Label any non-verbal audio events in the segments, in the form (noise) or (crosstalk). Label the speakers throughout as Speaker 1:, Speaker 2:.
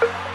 Speaker 1: Bye. (laughs)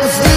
Speaker 1: was